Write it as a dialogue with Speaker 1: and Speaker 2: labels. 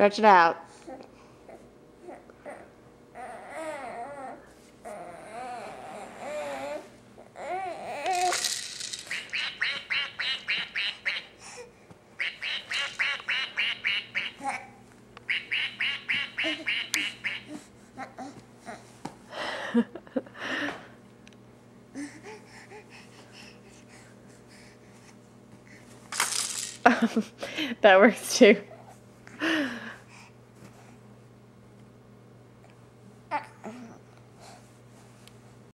Speaker 1: Stretch it out. that works too.